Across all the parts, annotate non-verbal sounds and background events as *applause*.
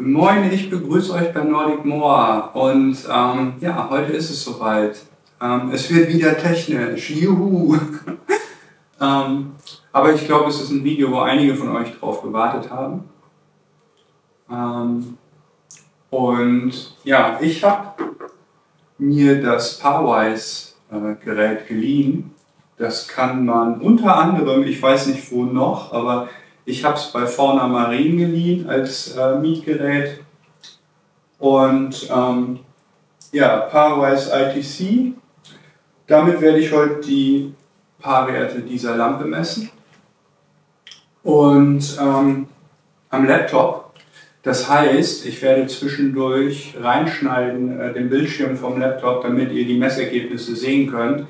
Moin, ich begrüße euch bei Nordic Moor und ähm, ja, heute ist es soweit. Ähm, es wird wieder technisch, juhu! *laughs* ähm, aber ich glaube, es ist ein Video, wo einige von euch drauf gewartet haben. Ähm, und ja, ich habe mir das Powerwise äh, geliehen. Das kann man unter anderem, ich weiß nicht wo noch, aber ich habe es bei Fauna Marine geliehen als äh, Mietgerät. Und ähm, ja, Paarwise ITC. Damit werde ich heute die Paarwerte dieser Lampe messen. Und ähm, am Laptop, das heißt, ich werde zwischendurch reinschneiden äh, den Bildschirm vom Laptop, damit ihr die Messergebnisse sehen könnt.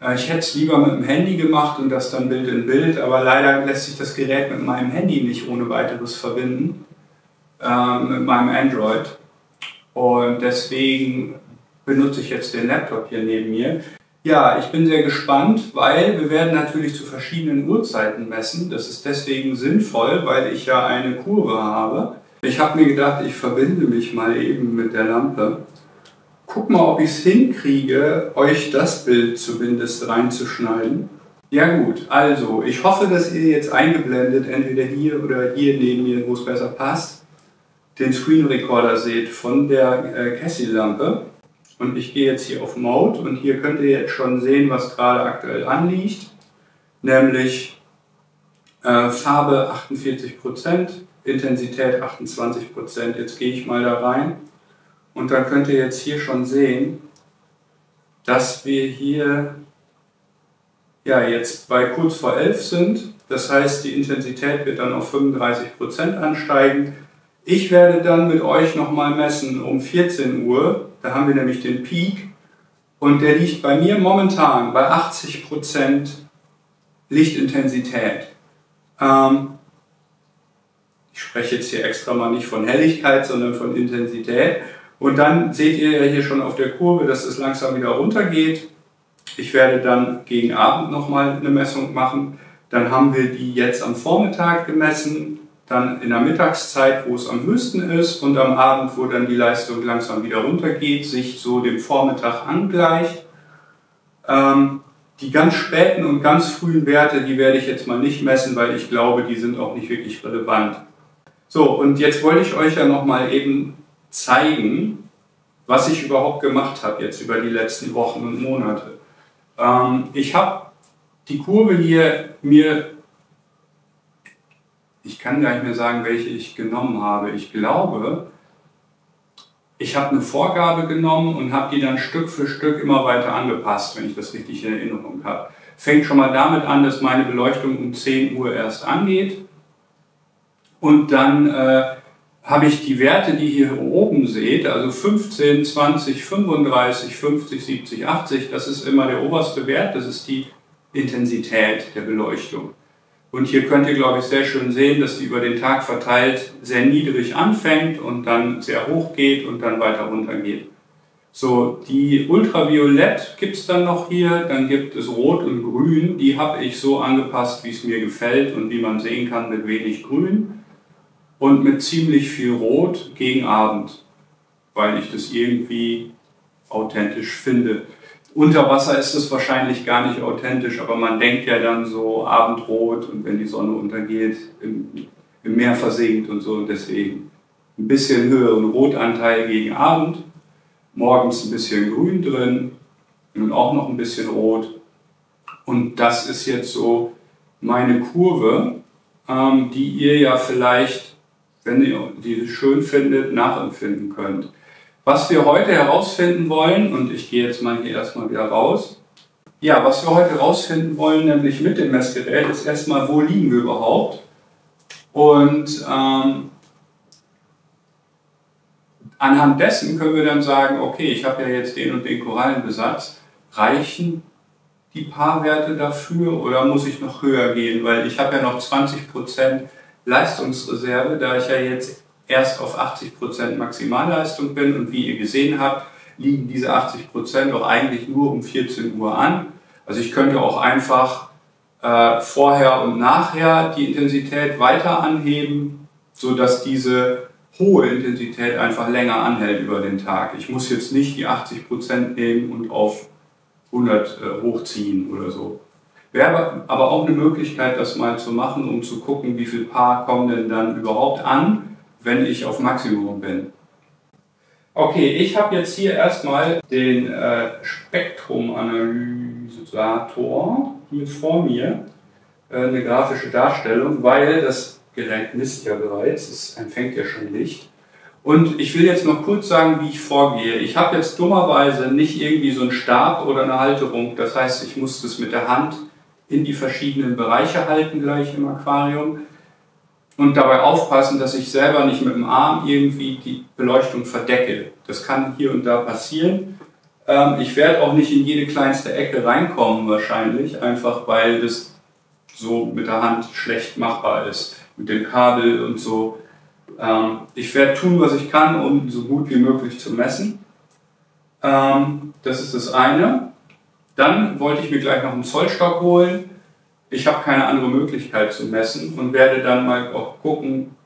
Äh, ich hätte es lieber mit dem Handy gemacht und das dann Bild in Bild, aber leider lässt sich das Gerät mit meinem Handy nicht ohne weiteres verbinden, äh, mit meinem Android. Und deswegen benutze ich jetzt den Laptop hier neben mir. Ja, ich bin sehr gespannt, weil wir werden natürlich zu verschiedenen Uhrzeiten messen. Das ist deswegen sinnvoll, weil ich ja eine Kurve habe. Ich habe mir gedacht, ich verbinde mich mal eben mit der Lampe guck mal, ob ich es hinkriege, euch das Bild zumindest reinzuschneiden. Ja gut, also ich hoffe, dass ihr jetzt eingeblendet, entweder hier oder hier neben mir, wo es besser passt, den Screen Recorder seht von der äh, Cassie-Lampe. Und ich gehe jetzt hier auf Mode und hier könnt ihr jetzt schon sehen, was gerade aktuell anliegt, nämlich äh, Farbe 48%, Intensität 28%. Jetzt gehe ich mal da rein und dann könnt ihr jetzt hier schon sehen, dass wir hier ja, jetzt bei kurz vor 11 sind. Das heißt, die Intensität wird dann auf 35% ansteigen. Ich werde dann mit euch nochmal messen um 14 Uhr. Da haben wir nämlich den Peak. Und der liegt bei mir momentan bei 80% Lichtintensität. Ähm, ich spreche jetzt hier extra mal nicht von Helligkeit, sondern von Intensität. Und dann seht ihr ja hier schon auf der Kurve, dass es langsam wieder runtergeht. Ich werde dann gegen Abend nochmal eine Messung machen. Dann haben wir die jetzt am Vormittag gemessen, dann in der Mittagszeit, wo es am höchsten ist und am Abend, wo dann die Leistung langsam wieder runtergeht, sich so dem Vormittag angleicht. Ähm, die ganz späten und ganz frühen Werte, die werde ich jetzt mal nicht messen, weil ich glaube, die sind auch nicht wirklich relevant. So, und jetzt wollte ich euch ja nochmal eben zeigen, was ich überhaupt gemacht habe jetzt über die letzten Wochen und Monate. Ähm, ich habe die Kurve hier mir, ich kann gar nicht mehr sagen, welche ich genommen habe. Ich glaube, ich habe eine Vorgabe genommen und habe die dann Stück für Stück immer weiter angepasst, wenn ich das richtig in Erinnerung habe. Fängt schon mal damit an, dass meine Beleuchtung um 10 Uhr erst angeht. Und dann äh, habe ich die Werte, die hier oben seht, also 15, 20, 35, 50, 70, 80, das ist immer der oberste Wert, das ist die Intensität der Beleuchtung. Und hier könnt ihr, glaube ich, sehr schön sehen, dass die über den Tag verteilt sehr niedrig anfängt und dann sehr hoch geht und dann weiter runter geht. So, die Ultraviolett gibt es dann noch hier, dann gibt es Rot und Grün, die habe ich so angepasst, wie es mir gefällt und wie man sehen kann mit wenig Grün und mit ziemlich viel Rot gegen Abend, weil ich das irgendwie authentisch finde. Unter Wasser ist es wahrscheinlich gar nicht authentisch, aber man denkt ja dann so Abendrot und wenn die Sonne untergeht, im, im Meer versinkt und so. Deswegen ein bisschen höheren Rotanteil gegen Abend, morgens ein bisschen Grün drin und auch noch ein bisschen Rot. Und das ist jetzt so meine Kurve, ähm, die ihr ja vielleicht wenn ihr die schön findet, nachempfinden könnt. Was wir heute herausfinden wollen, und ich gehe jetzt mal hier erstmal wieder raus, ja, was wir heute herausfinden wollen, nämlich mit dem Messgerät, ist erstmal, wo liegen wir überhaupt? Und ähm, anhand dessen können wir dann sagen, okay, ich habe ja jetzt den und den Korallenbesatz, reichen die Paarwerte dafür oder muss ich noch höher gehen? Weil ich habe ja noch 20 Prozent Leistungsreserve, da ich ja jetzt erst auf 80% Maximalleistung bin und wie ihr gesehen habt, liegen diese 80% doch eigentlich nur um 14 Uhr an. Also ich könnte auch einfach äh, vorher und nachher die Intensität weiter anheben, sodass diese hohe Intensität einfach länger anhält über den Tag. Ich muss jetzt nicht die 80% nehmen und auf 100 äh, hochziehen oder so. Wäre aber auch eine Möglichkeit, das mal zu machen, um zu gucken, wie viel Paar kommen denn dann überhaupt an, wenn ich auf Maximum bin. Okay, ich habe jetzt hier erstmal den äh, Spektrumanalysator hier vor mir, äh, eine grafische Darstellung, weil das Gerät misst ja bereits, es empfängt ja schon Licht. Und ich will jetzt noch kurz sagen, wie ich vorgehe. Ich habe jetzt dummerweise nicht irgendwie so einen Stab oder eine Halterung. Das heißt, ich muss das mit der Hand in die verschiedenen Bereiche halten gleich im Aquarium und dabei aufpassen, dass ich selber nicht mit dem Arm irgendwie die Beleuchtung verdecke. Das kann hier und da passieren. Ähm, ich werde auch nicht in jede kleinste Ecke reinkommen wahrscheinlich, einfach weil das so mit der Hand schlecht machbar ist, mit dem Kabel und so. Ähm, ich werde tun, was ich kann, um so gut wie möglich zu messen. Ähm, das ist das eine. Dann wollte ich mir gleich noch einen Zollstock holen ich habe keine andere Möglichkeit zu messen und werde dann mal auch gucken,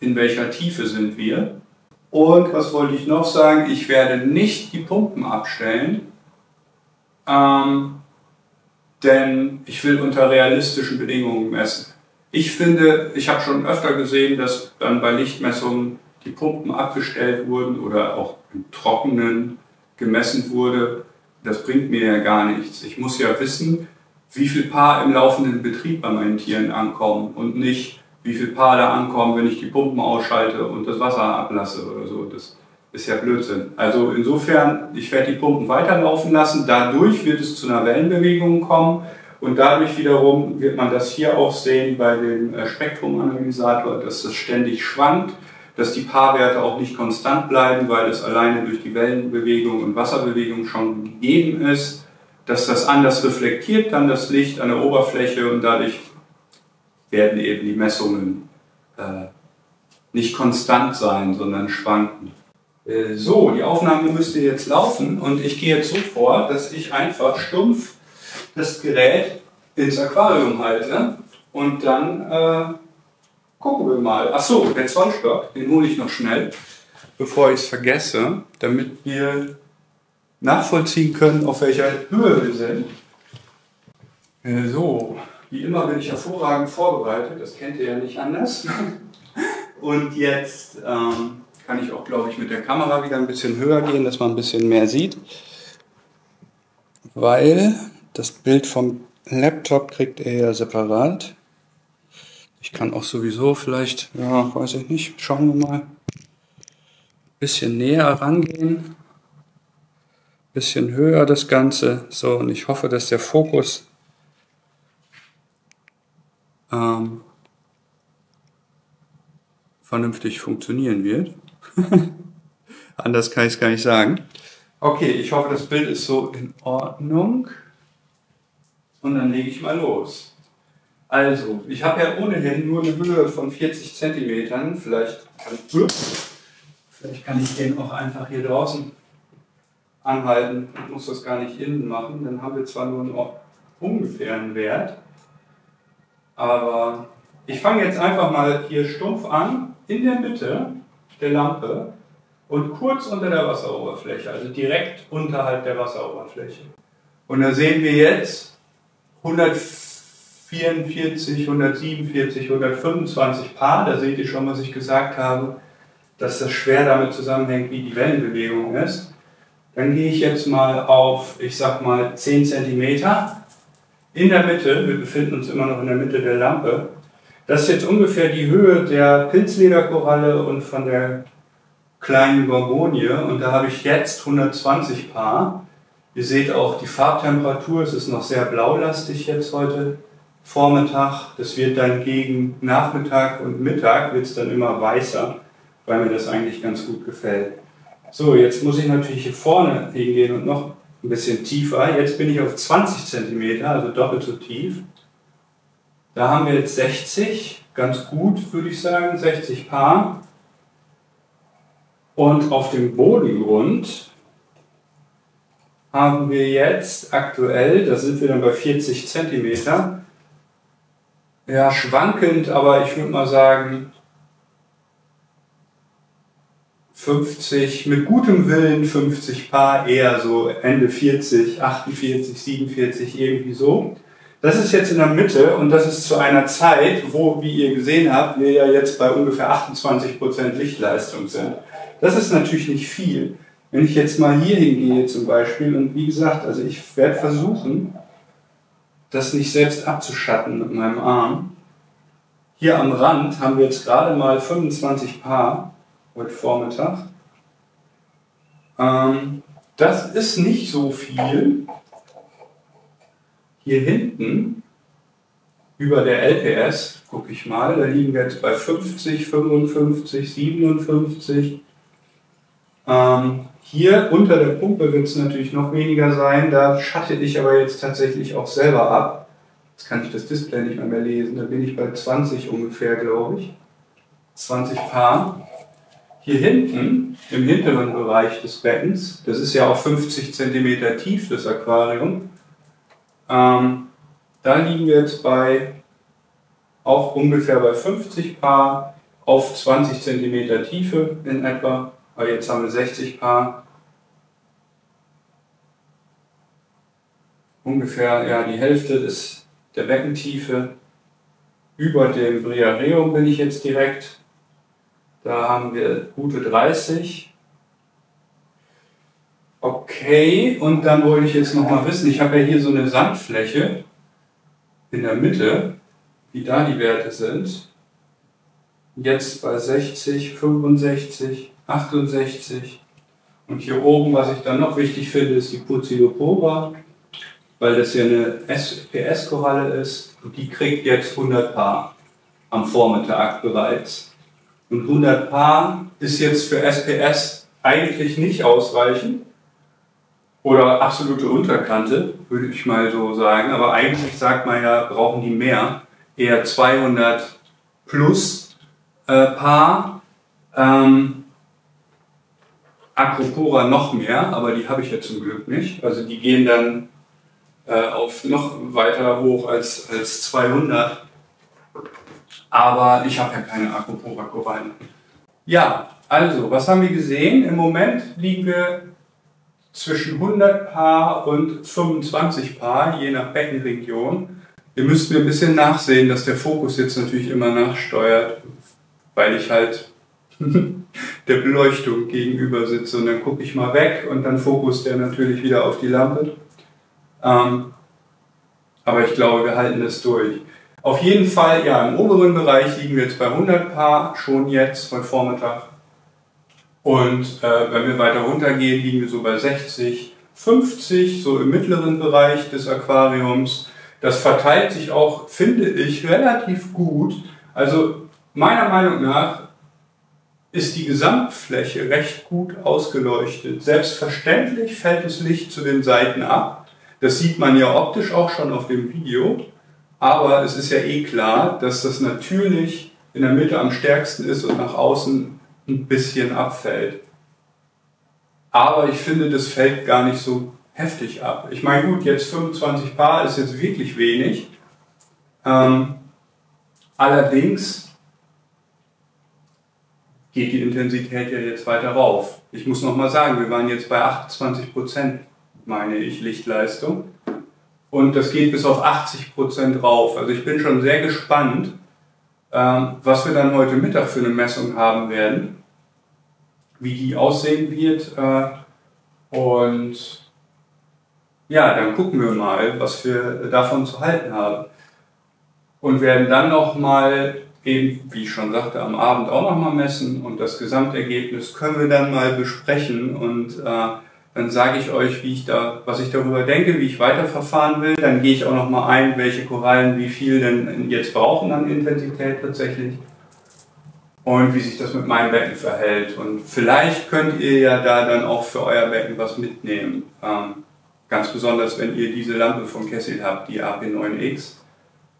in welcher Tiefe sind wir. Und was wollte ich noch sagen? Ich werde nicht die Pumpen abstellen, ähm, denn ich will unter realistischen Bedingungen messen. Ich finde, ich habe schon öfter gesehen, dass dann bei Lichtmessungen die Pumpen abgestellt wurden oder auch im Trockenen gemessen wurde. Das bringt mir ja gar nichts. Ich muss ja wissen, wie viel Paar im laufenden Betrieb bei meinen Tieren ankommen und nicht, wie viel Paar da ankommen, wenn ich die Pumpen ausschalte und das Wasser ablasse oder so. Das ist ja Blödsinn. Also insofern, ich werde die Pumpen weiterlaufen lassen. Dadurch wird es zu einer Wellenbewegung kommen und dadurch wiederum wird man das hier auch sehen bei dem äh, Spektrumanalysator, dass das ständig schwankt, dass die Paarwerte auch nicht konstant bleiben, weil es alleine durch die Wellenbewegung und Wasserbewegung schon gegeben ist dass das anders reflektiert dann das Licht an der Oberfläche und dadurch werden eben die Messungen äh, nicht konstant sein, sondern schwanken. Äh, so, die Aufnahme müsste jetzt laufen und ich gehe jetzt so vor, dass ich einfach stumpf das Gerät ins Aquarium halte und dann äh, gucken wir mal. Achso, der Zollstock, den hole ich noch schnell, bevor ich es vergesse, damit wir nachvollziehen können, auf welcher Höhe wir sind. Äh, so, wie immer bin ich hervorragend vorbereitet, das kennt ihr ja nicht anders. *laughs* Und jetzt ähm, kann ich auch, glaube ich, mit der Kamera wieder ein bisschen höher gehen, dass man ein bisschen mehr sieht. Weil das Bild vom Laptop kriegt er ja separat. Ich kann auch sowieso vielleicht, ja, weiß ich nicht, schauen wir mal, ein bisschen näher rangehen bisschen höher das Ganze. So, und ich hoffe, dass der Fokus ähm, vernünftig funktionieren wird. *laughs* Anders kann ich es gar nicht sagen. Okay, ich hoffe, das Bild ist so in Ordnung. Und dann lege ich mal los. Also, ich habe ja ohnehin nur eine Höhe von 40 cm. Vielleicht kann, vielleicht kann ich den auch einfach hier draußen anhalten und muss das gar nicht innen machen, dann haben wir zwar nur einen ungefähren Wert, aber ich fange jetzt einfach mal hier stumpf an, in der Mitte der Lampe und kurz unter der Wasseroberfläche, also direkt unterhalb der Wasseroberfläche. Und da sehen wir jetzt 144, 147, 125 Paar. Da seht ihr schon, was ich gesagt habe, dass das schwer damit zusammenhängt, wie die Wellenbewegung ist. Dann gehe ich jetzt mal auf, ich sag mal, 10 cm in der Mitte. Wir befinden uns immer noch in der Mitte der Lampe. Das ist jetzt ungefähr die Höhe der Pilzlederkoralle und von der kleinen Gorgonie. Und da habe ich jetzt 120 Paar. Ihr seht auch die Farbtemperatur, es ist noch sehr blaulastig jetzt heute Vormittag. Das wird dann gegen Nachmittag und Mittag wird es dann immer weißer, weil mir das eigentlich ganz gut gefällt. So, jetzt muss ich natürlich hier vorne hingehen und noch ein bisschen tiefer. Jetzt bin ich auf 20 cm, also doppelt so tief. Da haben wir jetzt 60, ganz gut würde ich sagen, 60 Paar. Und auf dem Bodengrund haben wir jetzt aktuell, da sind wir dann bei 40 cm, ja schwankend, aber ich würde mal sagen 50, mit gutem Willen 50 Paar, eher so Ende 40, 48, 47, irgendwie so. Das ist jetzt in der Mitte und das ist zu einer Zeit, wo, wie ihr gesehen habt, wir ja jetzt bei ungefähr 28% Lichtleistung sind. Das ist natürlich nicht viel. Wenn ich jetzt mal hier hingehe zum Beispiel und wie gesagt, also ich werde versuchen, das nicht selbst abzuschatten mit meinem Arm. Hier am Rand haben wir jetzt gerade mal 25 Paar heute Vormittag. Ähm, das ist nicht so viel. Hier hinten über der LPS, gucke ich mal, da liegen wir jetzt bei 50, 55, 57. Ähm, hier unter der Pumpe wird es natürlich noch weniger sein, da schatte ich aber jetzt tatsächlich auch selber ab. Jetzt kann ich das Display nicht mehr, mehr lesen, da bin ich bei 20 ungefähr, glaube ich. 20 Paar. Hier hinten, im hinteren Bereich des Beckens, das ist ja auch 50 cm tief, das Aquarium, ähm, da liegen wir jetzt bei auch ungefähr bei 50 Paar auf 20 cm Tiefe in etwa. Aber jetzt haben wir 60 Paar. Ungefähr ja, die Hälfte ist der Beckentiefe. Über dem Briareum bin ich jetzt direkt. Da haben wir gute 30. Okay, und dann wollte ich jetzt noch mal wissen, ich habe ja hier so eine Sandfläche in der Mitte, wie da die Werte sind. Jetzt bei 60, 65, 68. Und hier oben, was ich dann noch wichtig finde, ist die Puzilopora, weil das ja eine SPS-Koralle ist. Und die kriegt jetzt 100 Paar am Vormittag bereits. Und 100 Paar ist jetzt für SPS eigentlich nicht ausreichend oder absolute Unterkante, würde ich mal so sagen. Aber eigentlich sagt man ja, brauchen die mehr, eher 200 plus äh, Paar. Ähm, Acropora noch mehr, aber die habe ich ja zum Glück nicht. Also die gehen dann äh, auf noch weiter hoch als, als 200. Aber ich habe ja keine Acropora Korallen. Ja, also, was haben wir gesehen? Im Moment liegen wir zwischen 100 Paar und 25 Paar, je nach Beckenregion. Ihr müsst mir ein bisschen nachsehen, dass der Fokus jetzt natürlich immer nachsteuert, weil ich halt *laughs* der Beleuchtung gegenüber sitze und dann gucke ich mal weg und dann fokus der natürlich wieder auf die Lampe. Ähm, aber ich glaube, wir halten das durch. Auf jeden Fall, ja, im oberen Bereich liegen wir jetzt bei 100 Paar, schon jetzt, heute Vormittag. Und äh, wenn wir weiter runtergehen, liegen wir so bei 60, 50, so im mittleren Bereich des Aquariums. Das verteilt sich auch, finde ich, relativ gut. Also meiner Meinung nach ist die Gesamtfläche recht gut ausgeleuchtet. Selbstverständlich fällt das Licht zu den Seiten ab. Das sieht man ja optisch auch schon auf dem Video. Aber es ist ja eh klar, dass das natürlich in der Mitte am stärksten ist und nach außen ein bisschen abfällt. Aber ich finde, das fällt gar nicht so heftig ab. Ich meine, gut, jetzt 25 Paar ist jetzt wirklich wenig. Ähm, allerdings geht die Intensität ja jetzt weiter rauf. Ich muss nochmal sagen, wir waren jetzt bei 28 Prozent, meine ich, Lichtleistung. Und das geht bis auf 80 Prozent rauf. Also ich bin schon sehr gespannt, ähm, was wir dann heute Mittag für eine Messung haben werden, wie die aussehen wird. Äh, und ja, dann gucken wir mal, was wir davon zu halten haben. Und werden dann nochmal, eben, wie ich schon sagte, am Abend auch nochmal messen und das Gesamtergebnis können wir dann mal besprechen und äh, dann sage ich euch, wie ich da, was ich darüber denke, wie ich weiterverfahren will. Dann gehe ich auch noch mal ein, welche Korallen wie viel denn jetzt brauchen an Intensität tatsächlich und wie sich das mit meinem Becken verhält. Und vielleicht könnt ihr ja da dann auch für euer Becken was mitnehmen. Ähm, ganz besonders, wenn ihr diese Lampe von Kessil habt, die AP9X, äh,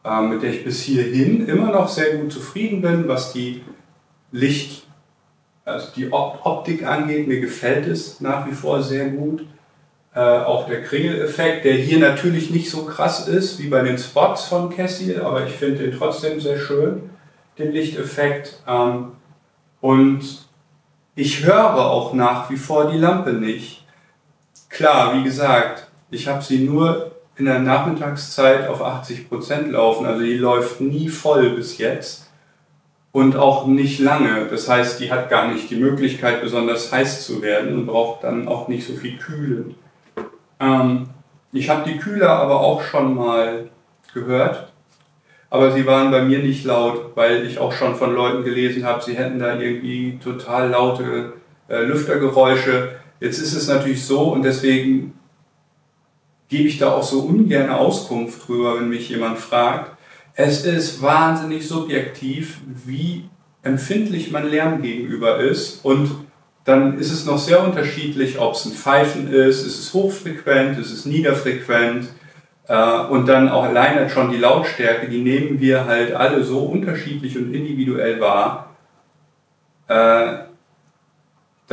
mit der ich bis hierhin immer noch sehr gut zufrieden bin, was die Licht also die Optik angeht, mir gefällt es nach wie vor sehr gut. Äh, auch der Kringeleffekt, der hier natürlich nicht so krass ist wie bei den Spots von Cassie, aber ich finde den trotzdem sehr schön, den Lichteffekt. Ähm, und ich höre auch nach wie vor die Lampe nicht. Klar, wie gesagt, ich habe sie nur in der Nachmittagszeit auf 80 Prozent laufen, also die läuft nie voll bis jetzt und auch nicht lange. Das heißt, die hat gar nicht die Möglichkeit, besonders heiß zu werden und braucht dann auch nicht so viel Kühle. Ähm, ich habe die Kühler aber auch schon mal gehört, aber sie waren bei mir nicht laut, weil ich auch schon von Leuten gelesen habe, sie hätten da irgendwie total laute äh, Lüftergeräusche. Jetzt ist es natürlich so und deswegen gebe ich da auch so ungern Auskunft drüber, wenn mich jemand fragt. Es ist wahnsinnig subjektiv, wie empfindlich man Lärm gegenüber ist. Und dann ist es noch sehr unterschiedlich, ob es ein Pfeifen ist, ist es hochfrequent, ist es niederfrequent. Äh, und dann auch alleine schon die Lautstärke, die nehmen wir halt alle so unterschiedlich und individuell wahr, äh,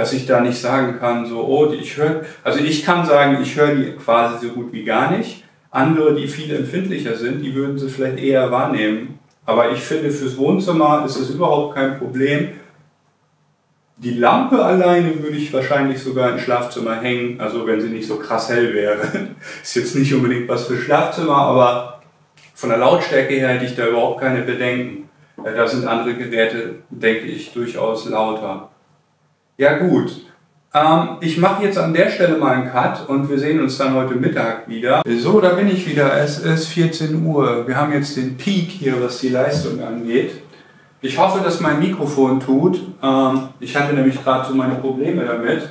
dass ich da nicht sagen kann, so, oh, ich höre, also ich kann sagen, ich höre die quasi so gut wie gar nicht. Andere, die viel empfindlicher sind, die würden sie vielleicht eher wahrnehmen. Aber ich finde, fürs Wohnzimmer ist es überhaupt kein Problem, die Lampe alleine würde ich wahrscheinlich sogar ins Schlafzimmer hängen, also wenn sie nicht so krass hell wäre. *laughs* Ist jetzt nicht unbedingt was für Schlafzimmer, aber von der Lautstärke her hätte ich da überhaupt keine Bedenken. Da sind andere Geräte, denke ich, durchaus lauter. Ja gut, ähm, ich mache jetzt an der Stelle mal einen Cut und wir sehen uns dann heute Mittag wieder. So, da bin ich wieder. Es ist 14 Uhr. Wir haben jetzt den Peak hier, was die Leistung angeht. Ich hoffe, dass mein Mikrofon tut. Ähm, ich hatte nämlich gerade so meine Probleme damit.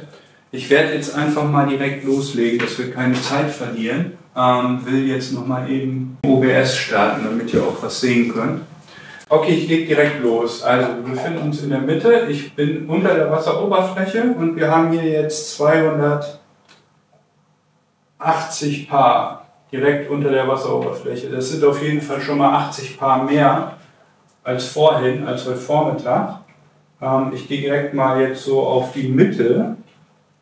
Ich werde jetzt einfach mal direkt loslegen, dass wir keine Zeit verlieren. Ähm, will jetzt nochmal eben OBS starten, damit ihr auch was sehen könnt. Okay, ich lege direkt los. Also, wir befinden uns in der Mitte. Ich bin unter der Wasseroberfläche und wir haben hier jetzt 280 Paar direkt unter der Wasseroberfläche. Das sind auf jeden Fall schon mal 80 Paar mehr als vorhin, als heute Vormittag. Ähm, ich gehe direkt mal jetzt so auf die Mitte,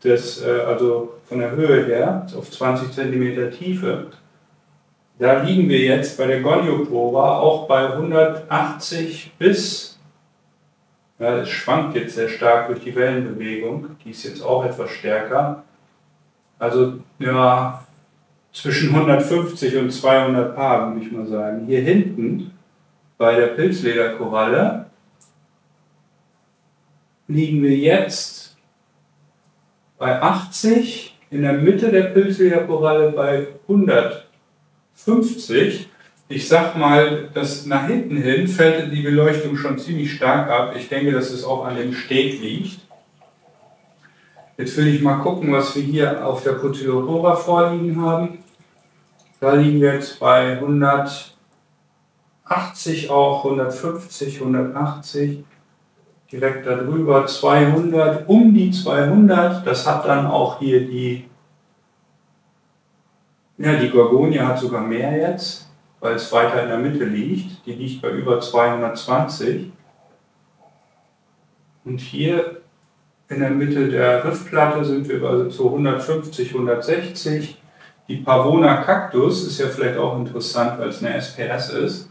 des, äh, also von der Höhe her, auf 20 cm Tiefe. Da liegen wir jetzt bei der Gonioproba auch bei 180 bis, ja, es schwankt jetzt sehr stark durch die Wellenbewegung, die ist jetzt auch etwas stärker. Also ja, zwischen 150 und 200 Paar, würde ich mal sagen. Hier hinten bei der Pilzlederkoralle liegen wir jetzt bei 80, in der Mitte der Pilzlederkoralle bei 150. Ich sag mal, dass nach hinten hin fällt die Beleuchtung schon ziemlich stark ab. Ich denke, dass es auch an dem Steg liegt. Jetzt will ich mal gucken, was wir hier auf der Putylodora vorliegen haben. Da liegen wir jetzt bei 100 80 auch, 150, 180, direkt darüber 200, um die 200. Das hat dann auch hier die, ja, die Gorgonia hat sogar mehr jetzt, weil es weiter in der Mitte liegt. Die liegt bei über 220. Und hier in der Mitte der Riffplatte sind wir bei so 150, 160. Die Pavona Cactus ist ja vielleicht auch interessant, weil es eine SPS ist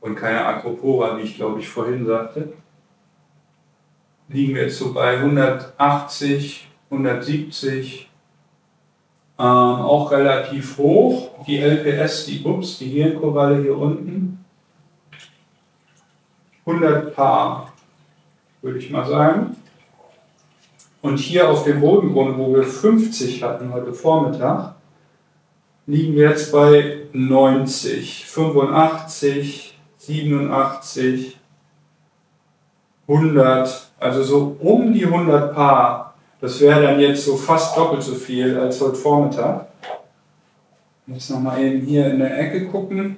und keine Acropora, wie ich glaube ich vorhin sagte, liegen wir jetzt so bei 180, 170, ähm, auch relativ hoch. Die LPS, die Ups, die Hirnkoralle hier unten, 100 Paar, würde ich mal sagen. Und hier auf dem Bodengrund, wo wir 50 hatten heute Vormittag, liegen wir jetzt bei 90, 85, 87, 100, also so um die 100 Paar. Das wäre dann jetzt so fast doppelt so viel als heute Vormittag. Jetzt nochmal eben hier in der Ecke gucken.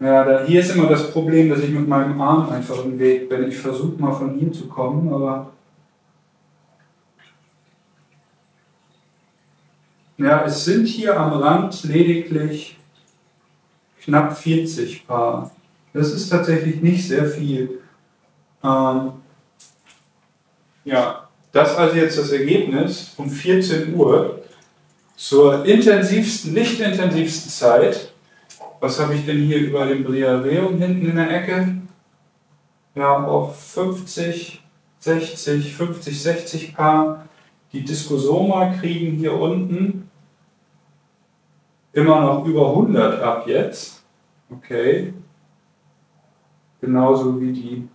Ja, da, hier ist immer das Problem, dass ich mit meinem Arm einfach im Weg bin. Ich versuche mal von hier zu kommen, aber. Ja, es sind hier am Rand lediglich knapp 40 Paar. Das ist tatsächlich nicht sehr viel. Ähm, ja, das also jetzt das Ergebnis um 14 Uhr zur intensivsten, nicht intensivsten Zeit. Was habe ich denn hier über dem Briareum hinten in der Ecke? Ja, auf 50 60, 50, 60 Paar. Die Discosoma kriegen hier unten immer noch über 100 ab jetzt. Okay. Genauso wie die,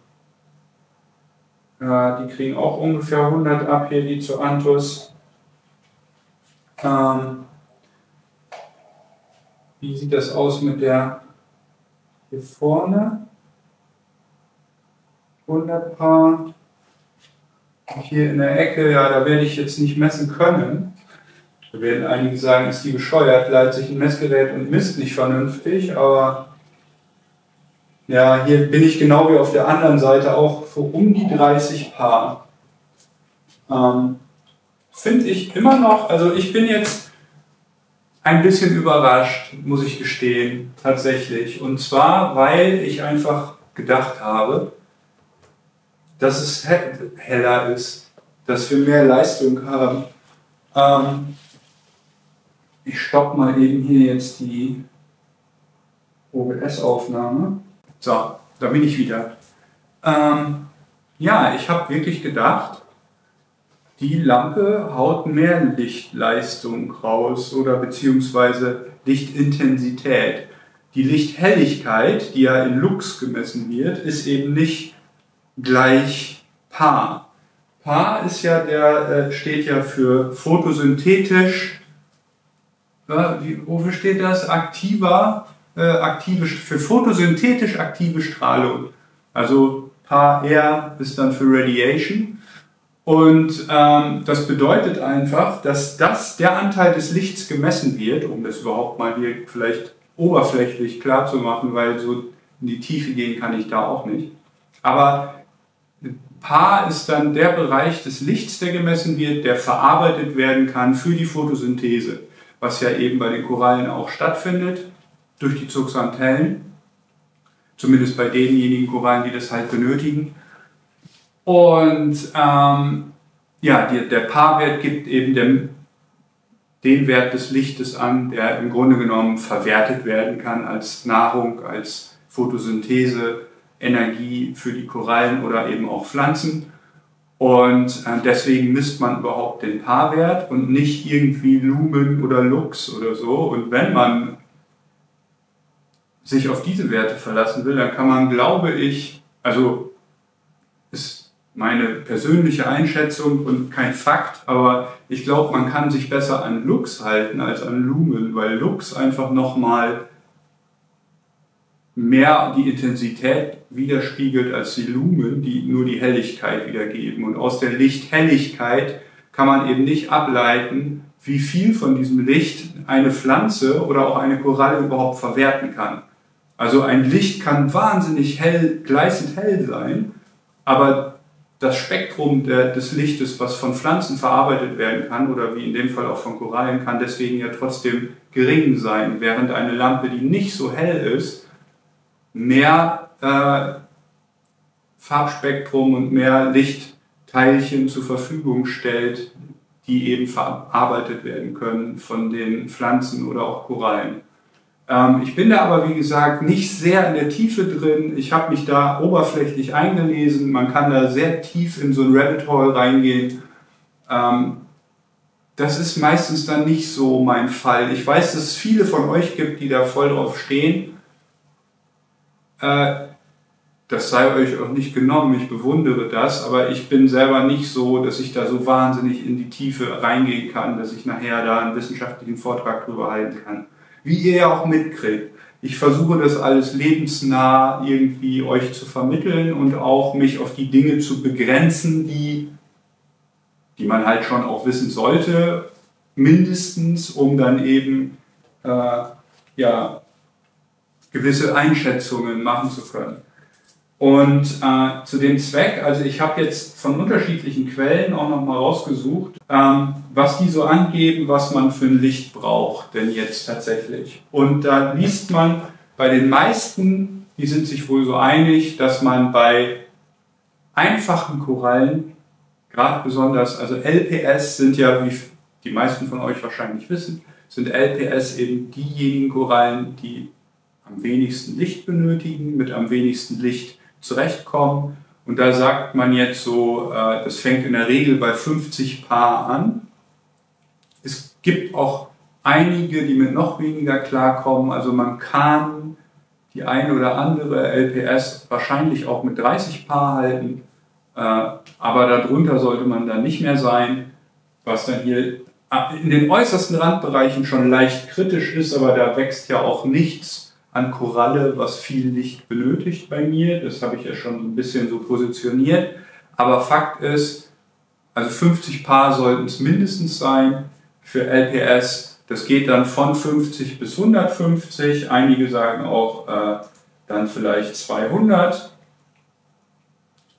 die kriegen auch ungefähr 100 ab hier, die zu Antus. Ähm, wie sieht das aus mit der hier vorne? 100 Paar. Hier in der Ecke, ja, da werde ich jetzt nicht messen können. Da werden einige sagen, ist die bescheuert, leitet sich ein Messgerät und misst nicht vernünftig, aber ja, hier bin ich genau wie auf der anderen Seite auch für um die 30 Paar. Ähm, Finde ich immer noch, also ich bin jetzt ein bisschen überrascht, muss ich gestehen, tatsächlich. Und zwar, weil ich einfach gedacht habe, dass es heller ist, dass wir mehr Leistung haben. Ähm, ich stoppe mal eben hier jetzt die OBS-Aufnahme. So, da bin ich wieder. Ähm, ja, ich habe wirklich gedacht, die Lampe haut mehr Lichtleistung raus oder beziehungsweise Lichtintensität. Die Lichthelligkeit, die ja in Lux gemessen wird, ist eben nicht gleich Paar. Paar ist ja der, äh, steht ja für photosynthetisch, äh, wofür steht das? Aktiver, aktive, für photosynthetisch aktive Strahlung. Also Paar R ist dann für Radiation. Und ähm, das bedeutet einfach, dass das der Anteil des Lichts gemessen wird, um das überhaupt mal hier vielleicht oberflächlich klar zu machen, weil so in die Tiefe gehen kann ich da auch nicht. Aber Paar ist dann der Bereich des Lichts, der gemessen wird, der verarbeitet werden kann für die Photosynthese, was ja eben bei den Korallen auch stattfindet durch die Zooxanthellen, zumindest bei denjenigen Korallen, die das halt benötigen. Und ähm, ja, die, der Paarwert gibt eben dem, den Wert des Lichtes an, der im Grunde genommen verwertet werden kann als Nahrung, als Photosynthese, Energie für die Korallen oder eben auch Pflanzen. Und äh, deswegen misst man überhaupt den Paarwert und nicht irgendwie Lumen oder Lux oder so. Und wenn man sich auf diese Werte verlassen will, dann kann man, glaube ich, also ist meine persönliche Einschätzung und kein Fakt, aber ich glaube, man kann sich besser an Lux halten als an Lumen, weil Lux einfach nochmal mehr die Intensität widerspiegelt als die Lumen, die nur die Helligkeit wiedergeben. Und aus der Lichthelligkeit kann man eben nicht ableiten, wie viel von diesem Licht eine Pflanze oder auch eine Koralle überhaupt verwerten kann. Also ein Licht kann wahnsinnig hell, gleißend hell sein, aber das Spektrum der, des Lichtes, was von Pflanzen verarbeitet werden kann oder wie in dem Fall auch von Korallen, kann deswegen ja trotzdem gering sein, während eine Lampe, die nicht so hell ist, mehr äh, Farbspektrum und mehr Lichtteilchen zur Verfügung stellt, die eben verarbeitet werden können von den Pflanzen oder auch Korallen. Ähm, ich bin da aber, wie gesagt, nicht sehr in der Tiefe drin. Ich habe mich da oberflächlich eingelesen. Man kann da sehr tief in so ein Rabbit Hole reingehen. Ähm, das ist meistens dann nicht so mein Fall. Ich weiß, dass es viele von euch gibt, die da voll drauf stehen. Äh, das sei euch auch nicht genommen, ich bewundere das, aber ich bin selber nicht so, dass ich da so wahnsinnig in die Tiefe reingehen kann, dass ich nachher da einen wissenschaftlichen Vortrag drüber halten kann. Wie ihr ja auch mitkriegt. Ich versuche das alles lebensnah irgendwie euch zu vermitteln und auch mich auf die Dinge zu begrenzen, die, die man halt schon auch wissen sollte, mindestens, um dann eben äh, ja, gewisse Einschätzungen machen zu können. Und äh, zu dem Zweck, also ich habe jetzt von unterschiedlichen Quellen auch nochmal rausgesucht, ähm, was die so angeben, was man für ein Licht braucht, denn jetzt tatsächlich. Und da liest man bei den meisten, die sind sich wohl so einig, dass man bei einfachen Korallen, gerade besonders, also LPS sind ja, wie die meisten von euch wahrscheinlich wissen, sind LPS eben diejenigen Korallen, die am wenigsten Licht benötigen, mit am wenigsten Licht zurechtkommen Und da sagt man jetzt so, äh, das fängt in der Regel bei 50 Paar an. Es gibt auch einige, die mit noch weniger klarkommen. Also man kann die eine oder andere LPS wahrscheinlich auch mit 30 Paar halten. Äh, aber darunter sollte man dann nicht mehr sein, was dann hier in den äußersten Randbereichen schon leicht kritisch ist, aber da wächst ja auch nichts an Koralle, was viel Licht benötigt bei mir. Das habe ich ja schon ein bisschen so positioniert. Aber Fakt ist, also 50 Paar sollten es mindestens sein für LPS. Das geht dann von 50 bis 150. Einige sagen auch äh, dann vielleicht 200.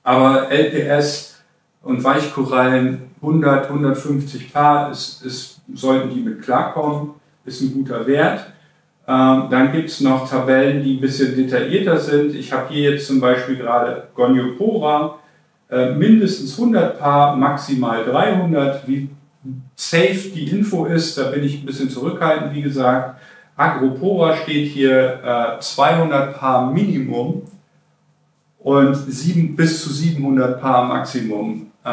Aber LPS und Weichkorallen 100, 150 Paar ist, ist, sollten die mit klarkommen, ist ein guter Wert. Ähm, dann gibt es noch Tabellen, die ein bisschen detaillierter sind. Ich habe hier jetzt zum Beispiel gerade Goniopora, äh, mindestens 100 Paar, maximal 300. Wie safe die Info ist, da bin ich ein bisschen zurückhaltend, wie gesagt. Agropora steht hier äh, 200 Paar Minimum und bis zu 700 Paar Maximum. Äh,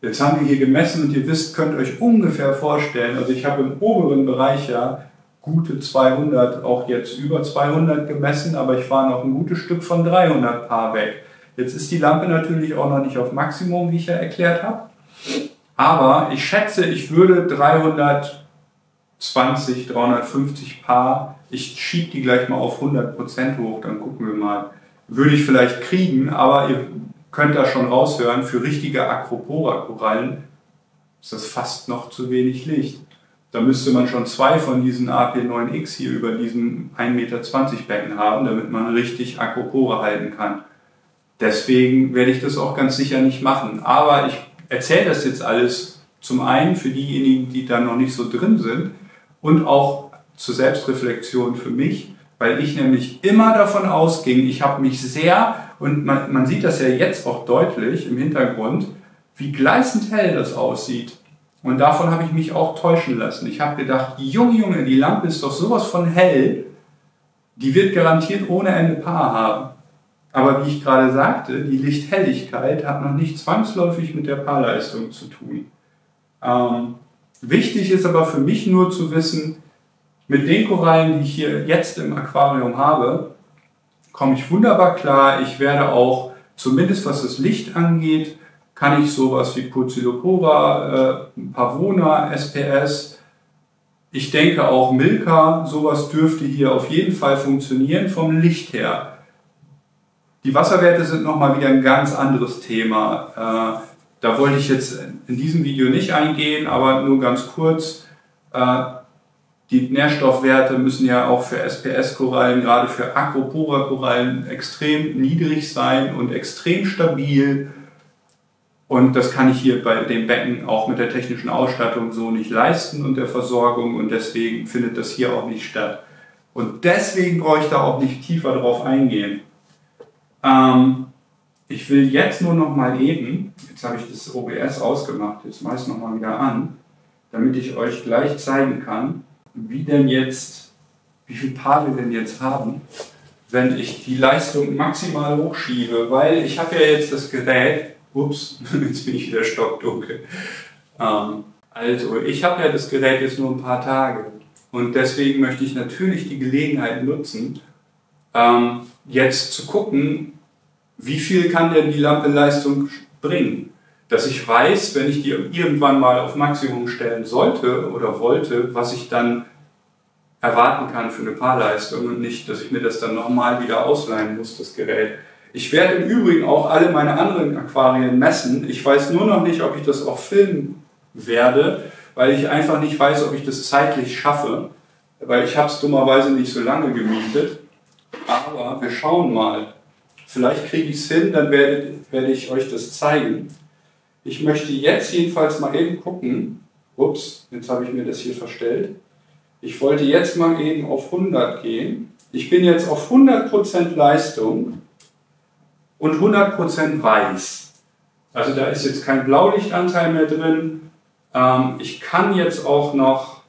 jetzt haben wir hier gemessen und ihr wisst, könnt euch ungefähr vorstellen, also ich habe im oberen Bereich ja gute 200, auch jetzt über 200 gemessen, aber ich war noch ein gutes Stück von 300 Paar weg. Jetzt ist die Lampe natürlich auch noch nicht auf Maximum, wie ich ja erklärt habe. Aber ich schätze, ich würde 320, 350 Paar, ich schiebe die gleich mal auf 100% hoch, dann gucken wir mal, würde ich vielleicht kriegen, aber ihr könnt da schon raushören, für richtige Acropora-Korallen ist das fast noch zu wenig Licht. Da müsste man schon zwei von diesen AP9X hier über diesem 1,20 Meter Becken haben, damit man richtig Acropora halten kann. Deswegen werde ich das auch ganz sicher nicht machen. Aber ich erzähle das jetzt alles zum einen für diejenigen, die da noch nicht so drin sind und auch zur Selbstreflexion für mich, weil ich nämlich immer davon ausging, ich habe mich sehr, und man, man sieht das ja jetzt auch deutlich im Hintergrund, wie gleißend hell das aussieht. Und davon habe ich mich auch täuschen lassen. Ich habe gedacht, Junge, Junge, die Lampe ist doch sowas von hell, die wird garantiert ohne Ende Paar haben. Aber wie ich gerade sagte, die Lichthelligkeit hat noch nicht zwangsläufig mit der Paarleistung zu tun. Ähm, wichtig ist aber für mich nur zu wissen, mit den Korallen, die ich hier jetzt im Aquarium habe, komme ich wunderbar klar. Ich werde auch, zumindest was das Licht angeht, kann ich sowas wie Puzilopora, äh, Pavona, SPS, ich denke auch Milka, sowas dürfte hier auf jeden Fall funktionieren vom Licht her. Die Wasserwerte sind nochmal wieder ein ganz anderes Thema. Äh, da wollte ich jetzt in diesem Video nicht eingehen, aber nur ganz kurz. Äh, die Nährstoffwerte müssen ja auch für SPS-Korallen, gerade für Acropora-Korallen, extrem niedrig sein und extrem stabil. Und das kann ich hier bei dem Becken auch mit der technischen Ausstattung so nicht leisten und der Versorgung und deswegen findet das hier auch nicht statt. Und deswegen brauche ich da auch nicht tiefer drauf eingehen. Ähm, ich will jetzt nur noch mal eben, jetzt habe ich das OBS ausgemacht, jetzt mache ich es noch wieder an, damit ich euch gleich zeigen kann, wie denn jetzt, wie viel Paar wir denn jetzt haben, wenn ich die Leistung maximal hochschiebe, weil ich habe ja jetzt das Gerät, ups, *laughs* jetzt bin ich wieder stockdunkel. Ähm, also, ich habe ja das Gerät jetzt nur ein paar Tage und deswegen möchte ich natürlich die Gelegenheit nutzen, ähm, jetzt zu gucken, wie viel kann denn die Lampenleistung bringen? Dass ich weiß, wenn ich die irgendwann mal auf Maximum stellen sollte oder wollte, was ich dann erwarten kann für eine Paarleistung und nicht, dass ich mir das dann nochmal wieder ausleihen muss, das Gerät. Ich werde im Übrigen auch alle meine anderen Aquarien messen. Ich weiß nur noch nicht, ob ich das auch filmen werde, weil ich einfach nicht weiß, ob ich das zeitlich schaffe, weil ich habe es dummerweise nicht so lange gemietet. Aber wir schauen mal. Vielleicht kriege ich es hin, dann werde, werde ich euch das zeigen. Ich möchte jetzt jedenfalls mal eben gucken. Ups, jetzt habe ich mir das hier verstellt. Ich wollte jetzt mal eben auf 100 gehen. Ich bin jetzt auf 100% Leistung und 100% weiß. Also da ist jetzt kein Blaulichtanteil mehr drin. Ähm, ich kann jetzt auch noch,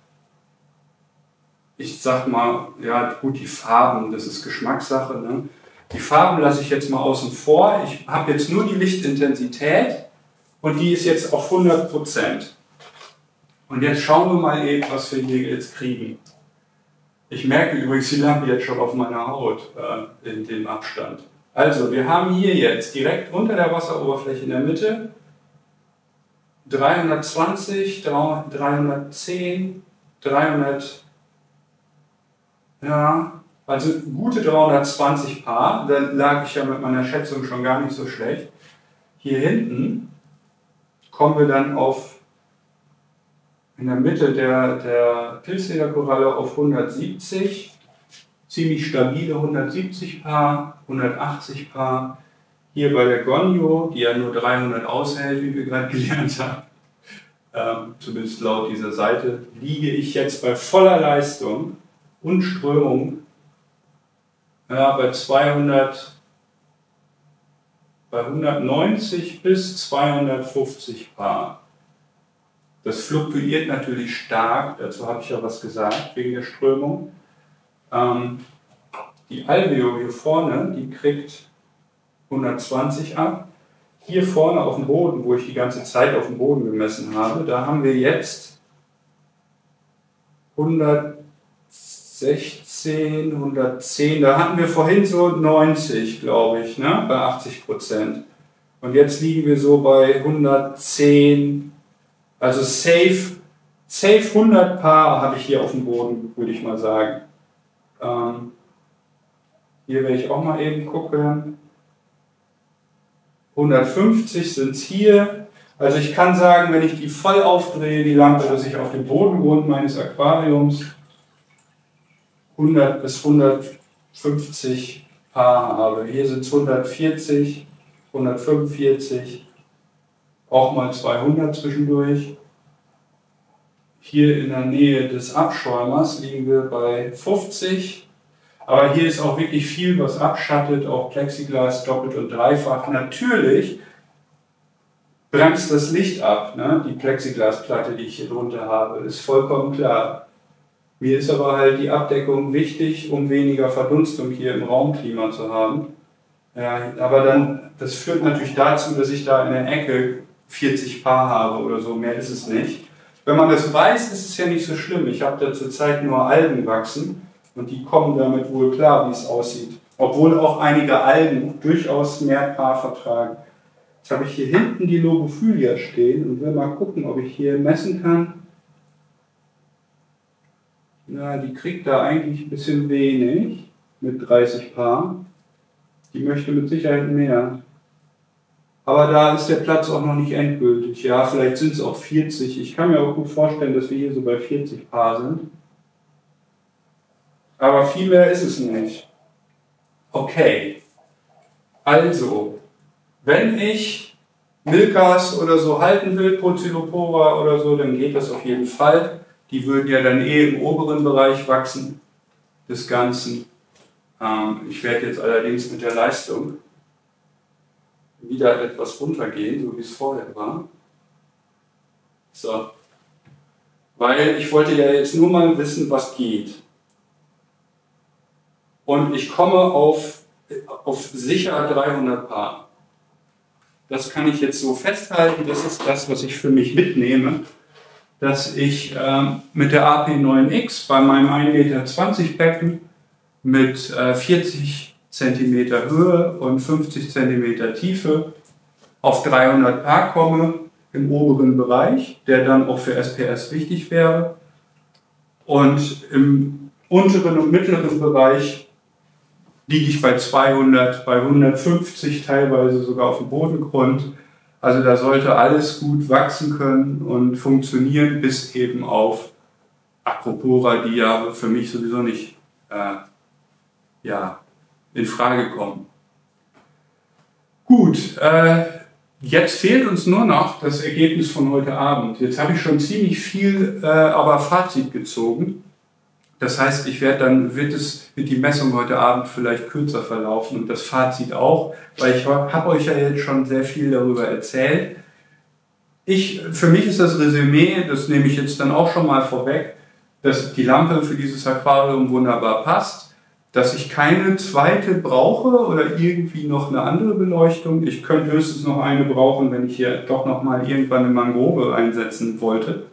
ich sag mal, ja gut, die Farben, das ist Geschmackssache. Ne? Die Farben lasse ich jetzt mal außen vor. Ich habe jetzt nur die Lichtintensität und die ist jetzt auf 100% Und jetzt schauen wir mal eben, was wir hier jetzt kriegen. Ich merke übrigens die Lampe jetzt schon auf meiner Haut äh, in dem Abstand. Also, wir haben hier jetzt direkt unter der Wasseroberfläche in der Mitte 320, 310, 300, ja, also gute 320 Paar. Da lag ich ja mit meiner Schätzung schon gar nicht so schlecht. Hier hinten kommen wir dann auf in der Mitte der, der Pilzlederkoralle auf 170 ziemlich stabile 170 Paar, 180 Paar. Hier bei der Gonio, die ja nur 300 aushält, wie wir gerade *laughs* gelernt haben, ähm, zumindest laut dieser Seite, liege ich jetzt bei voller Leistung und Strömung ja, bei 200, bei 190 bis 250 Paar. Das fluktuiert natürlich stark, dazu habe ich ja was gesagt, wegen der Strömung. Ähm, die Alveo hier vorne, die kriegt 120 ab. Hier vorne auf dem Boden, wo ich die ganze Zeit auf dem Boden gemessen habe, da haben wir jetzt 116, 110. Da hatten wir vorhin so 90, glaube ich, ne? bei 80 Prozent. Und jetzt liegen wir so bei 110, also safe, safe 100 Paar habe ich hier auf dem Boden, würde ich mal sagen. Ähm, hier werde ich auch mal eben gucken. 150 sind es hier. Also ich kann sagen, wenn ich die voll aufdrehe, die Lampe, dass ich auf dem Bodengrund meines Aquariums 100 bis 150 Paar habe. Hier sind es 140, 145, auch mal 200 zwischendurch. Hier in der Nähe des Abschäumers liegen wir bei 50. Aber hier ist auch wirklich viel, was abschattet, auch Plexiglas doppelt und dreifach. Natürlich bremst das Licht ab, ne? die Plexiglasplatte, die ich hier drunter habe, ist vollkommen klar. Mir ist aber halt die Abdeckung wichtig, um weniger Verdunstung hier im Raumklima zu haben. Ja, aber dann, das führt natürlich dazu, dass ich da in der Ecke 40 Paar habe oder so, mehr ist es nicht. Wenn man das weiß, ist es ja nicht so schlimm. Ich habe da zurzeit nur Algen wachsen und die kommen damit wohl klar, wie es aussieht. Obwohl auch einige Algen durchaus mehr Paar vertragen. Jetzt habe ich hier hinten die Logophylia stehen und will mal gucken, ob ich hier messen kann. Na, die kriegt da eigentlich ein bisschen wenig mit 30 Paar. Die möchte mit Sicherheit mehr. Aber da ist der Platz auch noch nicht endgültig. Ja, vielleicht sind es auch 40. Ich kann mir auch gut vorstellen, dass wir hier so bei 40 Paar sind. Aber viel mehr ist es nicht. Okay. Also, wenn ich Milkas oder so halten will, Procylopora oder so, dann geht das auf jeden Fall. Die würden ja dann eh im oberen Bereich wachsen des Ganzen. Ähm, ich werde jetzt allerdings mit der Leistung wieder etwas runtergehen, so wie es vorher war. So. Weil ich wollte ja jetzt nur mal wissen, was geht. Und ich komme auf, auf sicher 300 Paar. Das kann ich jetzt so festhalten. Das ist das, was ich für mich mitnehme. Dass ich ähm, mit der AP9X bei meinem 1,20 Meter Becken mit äh, 40 cm Höhe und 50 cm Tiefe auf 300 Paar komme im oberen Bereich, der dann auch für SPS wichtig wäre. Und im unteren und mittleren Bereich liege ich bei 200, bei 150 teilweise sogar auf dem Bodengrund. Also da sollte alles gut wachsen können und funktionieren, bis eben auf Acropora, die ja für mich sowieso nicht äh, ja, in Frage kommen. Gut, äh, jetzt fehlt uns nur noch das Ergebnis von heute Abend. Jetzt habe ich schon ziemlich viel, äh, aber Fazit gezogen. Das heißt, ich werde dann, wird es, wird die Messung heute Abend vielleicht kürzer verlaufen und das Fazit auch, weil ich habe euch ja jetzt schon sehr viel darüber erzählt. Ich, für mich ist das Resümee, das nehme ich jetzt dann auch schon mal vorweg, dass die Lampe für dieses Aquarium wunderbar passt dass ich keine zweite brauche oder irgendwie noch eine andere Beleuchtung. Ich könnte höchstens noch eine brauchen, wenn ich hier doch noch mal irgendwann eine Mangrove einsetzen wollte.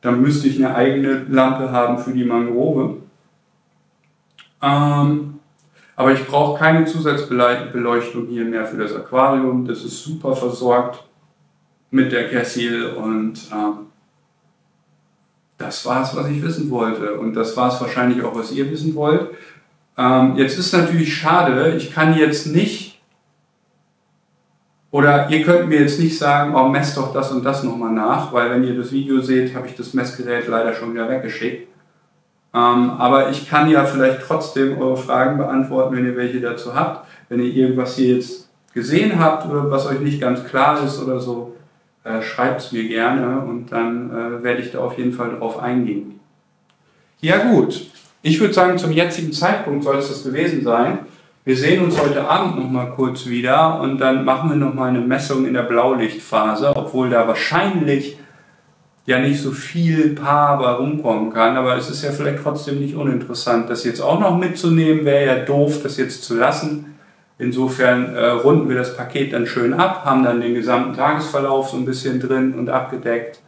Dann müsste ich eine eigene Lampe haben für die Mangrove. Ähm, aber ich brauche keine Zusatzbeleuchtung hier mehr für das Aquarium. Das ist super versorgt mit der Kersil und ähm, das war es, was ich wissen wollte. Und das war es wahrscheinlich auch, was ihr wissen wollt. Ähm, jetzt ist natürlich schade, ich kann jetzt nicht, oder ihr könnt mir jetzt nicht sagen, oh, mess doch das und das nochmal nach, weil wenn ihr das Video seht, habe ich das Messgerät leider schon wieder weggeschickt. Ähm, aber ich kann ja vielleicht trotzdem eure Fragen beantworten, wenn ihr welche dazu habt. Wenn ihr irgendwas hier jetzt gesehen habt oder was euch nicht ganz klar ist oder so, äh, schreibt es mir gerne und dann äh, werde ich da auf jeden Fall drauf eingehen. Ja gut, ich würde sagen, zum jetzigen Zeitpunkt soll es das gewesen sein. Wir sehen uns heute Abend noch mal kurz wieder und dann machen wir noch mal eine Messung in der Blaulichtphase, obwohl da wahrscheinlich ja nicht so viel Paar bei rumkommen kann, aber es ist ja vielleicht trotzdem nicht uninteressant, das jetzt auch noch mitzunehmen. Wäre ja doof, das jetzt zu lassen. Insofern äh, runden wir das Paket dann schön ab, haben dann den gesamten Tagesverlauf so ein bisschen drin und abgedeckt.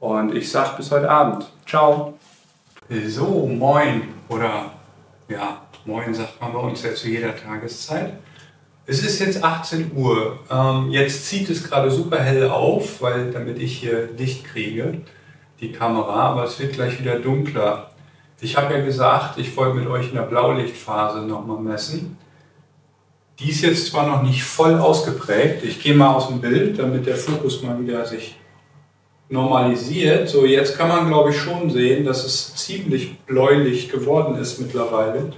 Und ich sage bis heute Abend. Ciao. So, moin. Oder ja, moin sagt man bei uns ja zu jeder Tageszeit. Es ist jetzt 18 Uhr. Ähm, jetzt zieht es gerade super hell auf, weil damit ich hier Licht kriege, die Kamera, aber es wird gleich wieder dunkler. Ich habe ja gesagt, ich wollte mit euch in der Blaulichtphase nochmal messen. Die ist jetzt zwar noch nicht voll ausgeprägt. Ich gehe mal aus dem Bild, damit der Fokus mal wieder sich normalisiert. So, jetzt kann man glaube ich schon sehen, dass es ziemlich bläulich geworden ist mittlerweile.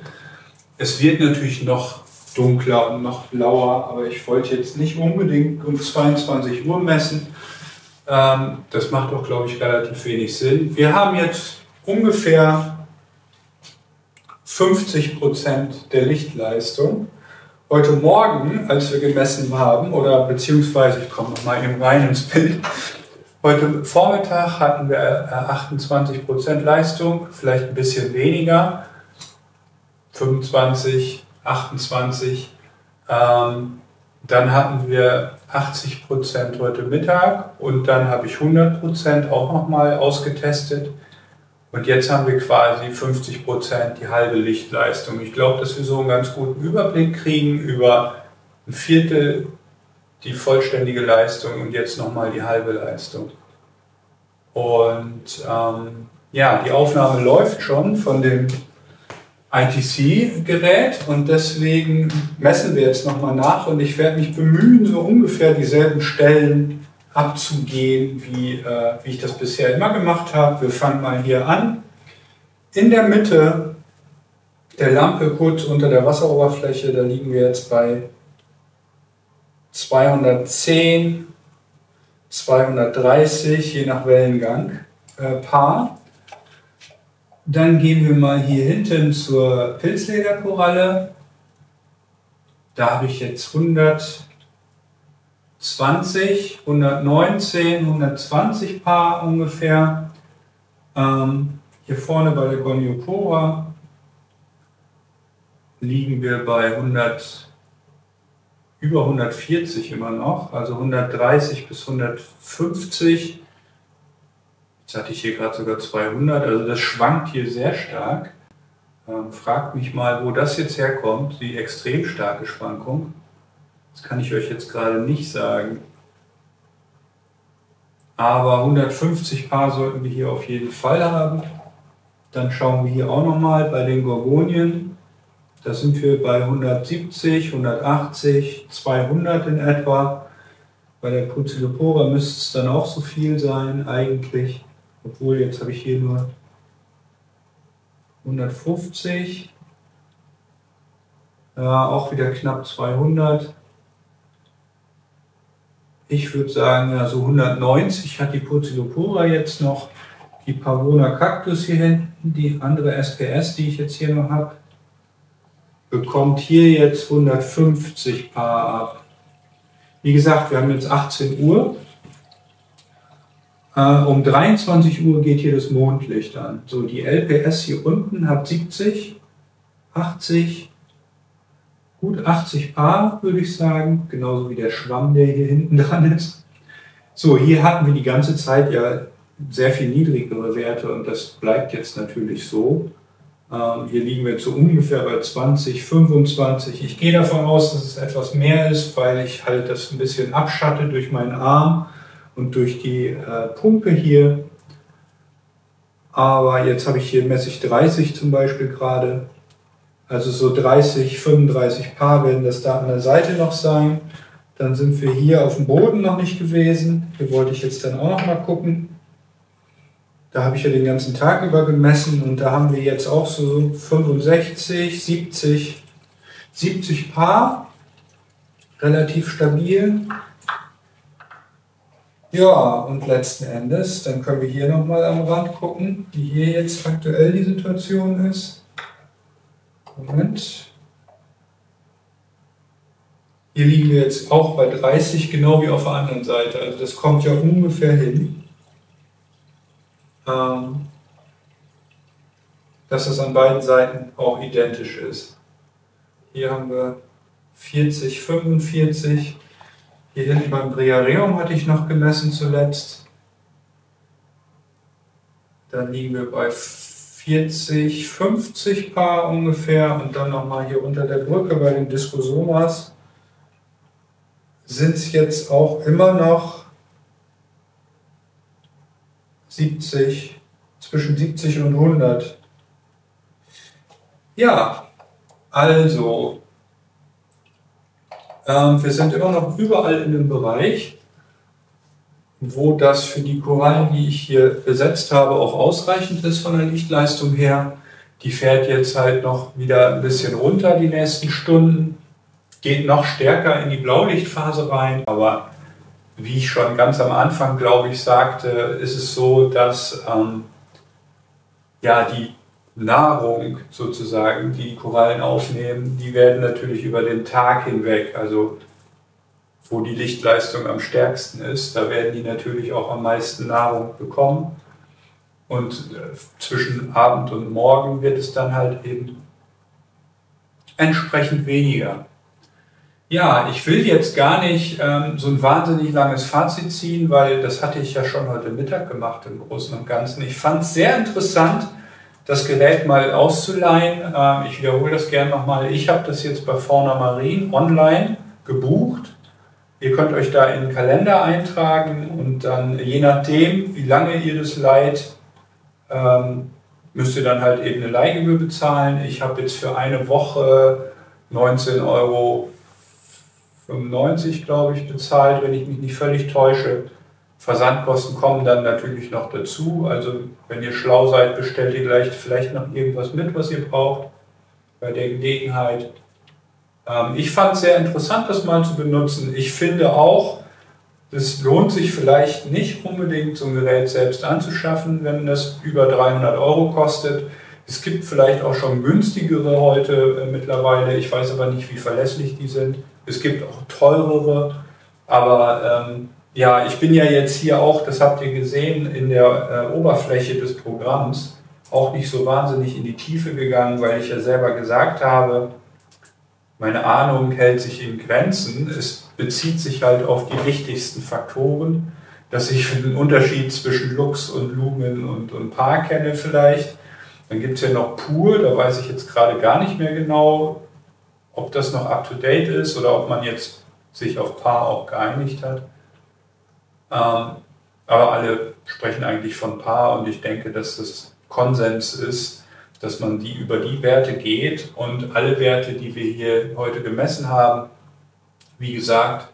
Es wird natürlich noch dunkler und noch blauer, aber ich wollte jetzt nicht unbedingt um 22 Uhr messen. Ähm, das macht doch glaube ich relativ wenig Sinn. Wir haben jetzt ungefähr 50 Prozent der Lichtleistung. Heute Morgen, als wir gemessen haben, oder beziehungsweise, ich komme noch mal eben rein ins Bild, heute Vormittag hatten wir 28% äh, Leistung, vielleicht ein bisschen weniger, 25, 28. Ähm, dann hatten wir 80% heute Mittag und dann habe ich 100% auch nochmal ausgetestet. Und jetzt haben wir quasi 50 Prozent die halbe Lichtleistung. Ich glaube, dass wir so einen ganz guten Überblick kriegen über ein Viertel die vollständige Leistung und jetzt nochmal die halbe Leistung. Und ähm, ja, die Aufnahme läuft schon von dem ITC-Gerät und deswegen messen wir jetzt nochmal nach und ich werde mich bemühen, so ungefähr dieselben Stellen abzugehen, wie, äh, wie ich das bisher immer gemacht habe. Wir fangen mal hier an. In der Mitte der Lampe, kurz unter der Wasseroberfläche, da liegen wir jetzt bei 210, 230, je nach Wellengang, äh, Paar. Dann gehen wir mal hier hinten zur Pilzlederkoralle. Da habe ich jetzt 100, 120, 119, 120 Paar ungefähr. Ähm, hier vorne bei der Goniopora liegen wir bei 100, über 140 immer noch, also 130 bis 150. Jetzt hatte ich hier gerade sogar 200, also das schwankt hier sehr stark. Ähm, fragt mich mal, wo das jetzt herkommt, die extrem starke Schwankung. Das kann ich euch jetzt gerade nicht sagen. Aber 150 Paar sollten wir hier auf jeden Fall haben. Dann schauen wir hier auch nochmal bei den Gorgonien. Da sind wir bei 170, 180, 200 in etwa. Bei der Pucillopora müsste es dann auch so viel sein eigentlich. Obwohl, jetzt habe ich hier nur 150. Ja, auch wieder knapp 200. Ich würde sagen, ja, so 190 hat die Purzilopora jetzt noch. Die Pavona Cactus hier hinten, die andere SPS, die ich jetzt hier noch habe, bekommt hier jetzt 150 Paar ab. Wie gesagt, wir haben jetzt 18 Uhr. Äh, um 23 Uhr geht hier das Mondlicht an. So, die LPS hier unten hat 70, 80, gut 80 Paar, würde ich sagen, genauso wie der Schwamm, der hier hinten *laughs* dran ist. So, hier hatten wir die ganze Zeit ja sehr viel niedrigere Werte und das bleibt jetzt natürlich so. Ähm, hier liegen wir so ungefähr bei 20, 25. Ich gehe davon aus, dass es etwas mehr ist, weil ich halt das ein bisschen abschatte durch meinen Arm und durch die äh, Pumpe hier. Aber jetzt habe ich hier messe ich 30 zum Beispiel gerade. Also so 30, 35 Paar werden das da an der Seite noch sein. Dann sind wir hier auf dem Boden noch nicht gewesen. Hier wollte ich jetzt dann auch noch mal gucken. Da habe ich ja den ganzen Tag über gemessen und da haben wir jetzt auch so 65, 70, 70 Paar. Relativ stabil. Ja, und letzten Endes, dann können wir hier nochmal am Rand gucken, wie hier jetzt aktuell die Situation ist. Moment. Hier liegen wir jetzt auch bei 30, genau wie auf der anderen Seite. Also das kommt ja ungefähr hin dass es an beiden Seiten auch identisch ist. Hier haben wir 40, 45. Hier hinten beim Briareum hatte ich noch gemessen zuletzt. Dann liegen wir bei 40, 50 Paar ungefähr und dann nochmal hier unter der Brücke bei den Diskosomas sind es jetzt auch immer noch 70, zwischen 70 und 100. Ja, also, ähm, wir sind immer noch überall in dem Bereich, wo das für die Korallen, die ich hier besetzt habe, auch ausreichend ist von der Lichtleistung her. Die fährt jetzt halt noch wieder ein bisschen runter die nächsten Stunden, geht noch stärker in die Blaulichtphase rein, aber wie ich schon ganz am Anfang, glaube ich, sagte, ist es so, dass ähm, ja, die Nahrung sozusagen, die die Korallen aufnehmen, die werden natürlich über den Tag hinweg, also wo die Lichtleistung am stärksten ist, da werden die natürlich auch am meisten Nahrung bekommen. Und äh, zwischen Abend und Morgen wird es dann halt eben entsprechend weniger. Ja, ich will jetzt gar nicht ähm, so ein wahnsinnig langes Fazit ziehen, weil das hatte ich ja schon heute Mittag gemacht im Großen und Ganzen. Ich fand es sehr interessant, das Gerät mal auszuleihen. Ähm, ich wiederhole das gerne nochmal. Ich habe das jetzt bei Fauna Marine online gebucht. Ihr könnt euch da in den Kalender eintragen und dann je nachdem, wie lange ihr das leiht, ähm, müsst ihr dann halt eben eine Leihgebühr bezahlen. Ich habe jetzt für eine Woche 19 Euro 95, glaube ich, bezahlt, wenn ich mich nicht völlig täusche. Versandkosten kommen dann natürlich noch dazu. Also wenn ihr schlau seid, bestellt ihr gleich vielleicht noch irgendwas mit, was ihr braucht bei der Gelegenheit. Ähm, ich fand es sehr interessant, das mal zu benutzen. Ich finde auch, es lohnt sich vielleicht nicht unbedingt so ein Gerät selbst anzuschaffen, wenn das über 300 Euro kostet. Es gibt vielleicht auch schon günstigere heute äh, mittlerweile. Ich weiß aber nicht, wie verlässlich die sind. Es gibt auch teurere, aber ähm, ja, ich bin ja jetzt hier auch, das habt ihr gesehen, in der äh, Oberfläche des Programms auch nicht so wahnsinnig in die Tiefe gegangen, weil ich ja selber gesagt habe, meine Ahnung hält sich in Grenzen. Es bezieht sich halt auf die wichtigsten Faktoren, dass ich den Unterschied zwischen Lux und Lumen und, und Paar kenne vielleicht. Dann gibt es ja noch Pur, da weiß ich jetzt gerade gar nicht mehr genau, ob das noch up-to-date ist oder ob man jetzt sich auf Paar auch geeinigt hat. Ähm, aber alle sprechen eigentlich von Paar und ich denke, dass das Konsens ist, dass man die über die Werte geht und alle Werte, die wir hier heute gemessen haben, wie gesagt,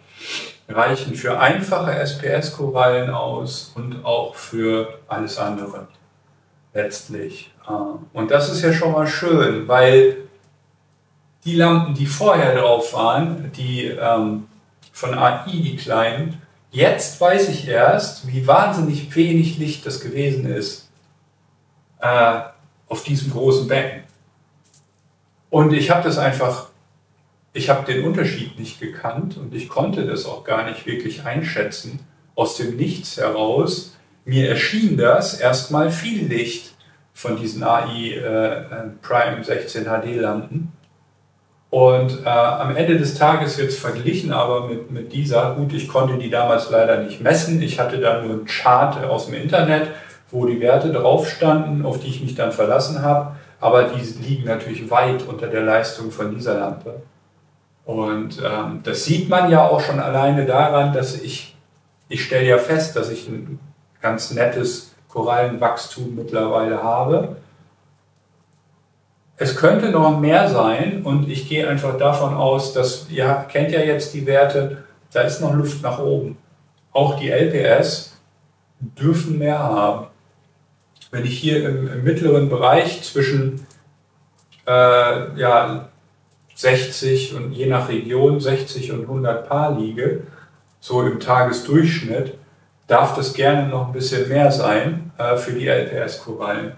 reichen für einfache SPS-Korallen aus und auch für alles andere letztlich. Ähm, und das ist ja schon mal schön, weil die Lampen, die vorher drauf waren, die ähm, von AI, die kleinen, jetzt weiß ich erst, wie wahnsinnig wenig Licht das gewesen ist äh, auf diesem großen Becken. Und ich habe das einfach, ich habe den Unterschied nicht gekannt und ich konnte das auch gar nicht wirklich einschätzen aus dem Nichts heraus. Mir erschien das erstmal viel Licht von diesen AI äh, Prime 16 HD Lampen. Und äh, am Ende des Tages jetzt verglichen aber mit, mit dieser, gut, ich konnte die damals leider nicht messen. Ich hatte da nur einen Chart aus dem Internet, wo die Werte drauf standen, auf die ich mich dann verlassen habe. Aber die liegen natürlich weit unter der Leistung von dieser Lampe. Und ähm, das sieht man ja auch schon alleine daran, dass ich, ich stelle ja fest, dass ich ein ganz nettes Korallenwachstum mittlerweile habe. Es könnte noch mehr sein und ich gehe einfach davon aus, dass ihr kennt ja jetzt die Werte, da ist noch Luft nach oben. Auch die LPS dürfen mehr haben. Wenn ich hier im, im mittleren Bereich zwischen äh, ja, 60 und je nach Region 60 und 100 Paar liege, so im Tagesdurchschnitt, darf das gerne noch ein bisschen mehr sein äh, für die LPS-Korallen.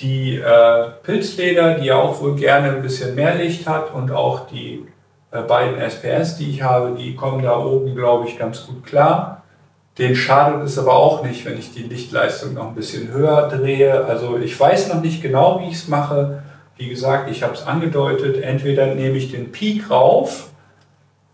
Die äh, Pilzleder, die ja auch wohl gerne ein bisschen mehr Licht hat und auch die äh, beiden SPS, die ich habe, die kommen da oben, glaube ich, ganz gut klar. Den schadet es aber auch nicht, wenn ich die Lichtleistung noch ein bisschen höher drehe. Also ich weiß noch nicht genau, wie ich es mache. Wie gesagt, ich habe es angedeutet. Entweder nehme ich den Peak rauf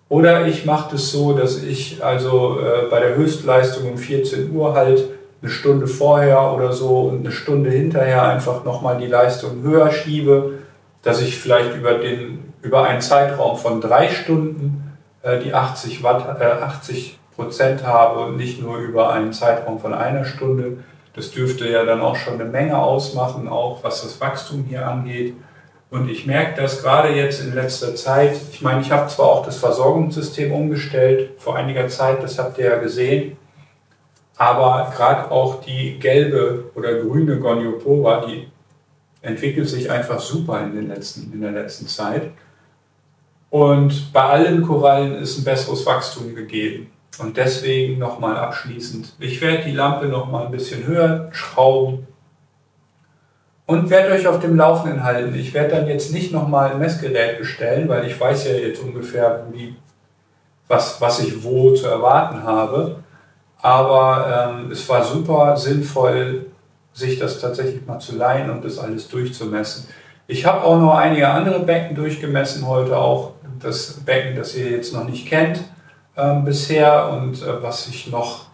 oder ich mache das so, dass ich also äh, bei der Höchstleistung um 14 Uhr halt eine Stunde vorher oder so und eine Stunde hinterher einfach nochmal die Leistung höher schiebe, dass ich vielleicht über, den, über einen Zeitraum von drei Stunden äh, die 80, Watt, äh, 80 Prozent habe und nicht nur über einen Zeitraum von einer Stunde. Das dürfte ja dann auch schon eine Menge ausmachen, auch was das Wachstum hier angeht. Und ich merke das gerade jetzt in letzter Zeit. Ich meine, ich habe zwar auch das Versorgungssystem umgestellt vor einiger Zeit, das habt ihr ja gesehen. Aber gerade auch die gelbe oder grüne Goniopora, die entwickelt sich einfach super in, den letzten, in der letzten Zeit. Und bei allen Korallen ist ein besseres Wachstum gegeben. Und deswegen nochmal abschließend, ich werde die Lampe nochmal ein bisschen höher schrauben und werde euch auf dem Laufenden halten. Ich werde dann jetzt nicht nochmal ein Messgerät bestellen, weil ich weiß ja jetzt ungefähr, wie, was, was ich wo zu erwarten habe. Aber ähm, es war super sinnvoll, sich das tatsächlich mal zu leihen und das alles durchzumessen. Ich habe auch noch einige andere Becken durchgemessen heute, auch das Becken, das ihr jetzt noch nicht kennt ähm, bisher und äh, was ich noch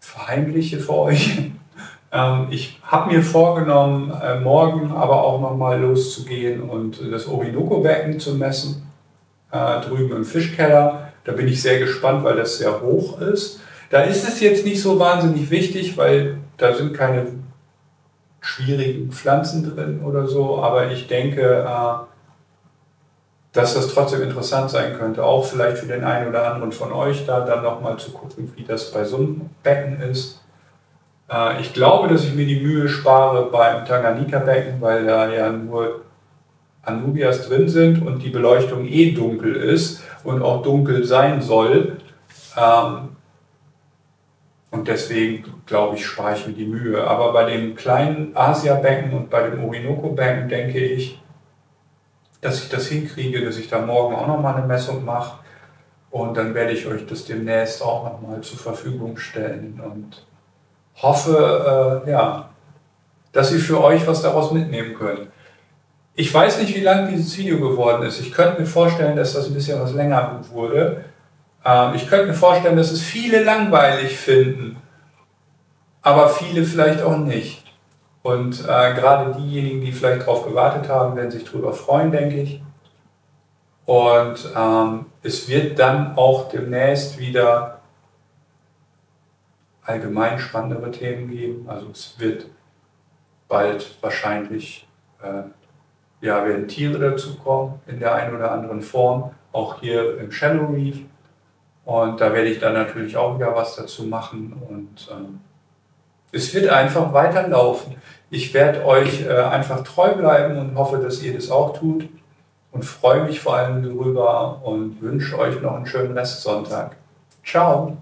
verheimliche für euch. *laughs* ähm, ich habe mir vorgenommen, äh, morgen aber auch nochmal loszugehen und das Orinoco-Becken zu messen, äh, drüben im Fischkeller. Da bin ich sehr gespannt, weil das sehr hoch ist. Da ist es jetzt nicht so wahnsinnig wichtig, weil da sind keine schwierigen Pflanzen drin oder so, aber ich denke, äh, dass das trotzdem interessant sein könnte, auch vielleicht für den einen oder anderen von euch da dann nochmal zu gucken, wie das bei so einem Becken ist. Äh, ich glaube, dass ich mir die Mühe spare beim Tanganyika-Becken, weil da ja nur Anubias drin sind und die Beleuchtung eh dunkel ist und auch dunkel sein soll. Ähm, und deswegen, glaube ich, spare ich mir die Mühe. Aber bei dem kleinen Asia-Becken und bei dem Orinoco-Becken denke ich, dass ich das hinkriege, dass ich da morgen auch nochmal eine Messung mache. Und dann werde ich euch das demnächst auch nochmal zur Verfügung stellen und hoffe, äh, ja, dass ihr für euch was daraus mitnehmen könnt. Ich weiß nicht, wie lang dieses Video geworden ist. Ich könnte mir vorstellen, dass das ein bisschen was länger wurde. Ähm, ich könnte mir vorstellen, dass es viele langweilig finden, aber viele vielleicht auch nicht. Und äh, gerade diejenigen, die vielleicht darauf gewartet haben, werden sich darüber freuen, denke ich. Und ähm, es wird dann auch demnächst wieder allgemein spannendere Themen geben. Also es wird bald wahrscheinlich äh, ja, werden Tiere dazukommen in der einen oder anderen Form, auch hier im Shallow Reef. Und da werde ich dann natürlich auch wieder was dazu machen. Und ähm, es wird einfach weiterlaufen. Ich werde euch äh, einfach treu bleiben und hoffe, dass ihr das auch tut. Und freue mich vor allem darüber und wünsche euch noch einen schönen Restsonntag. Ciao!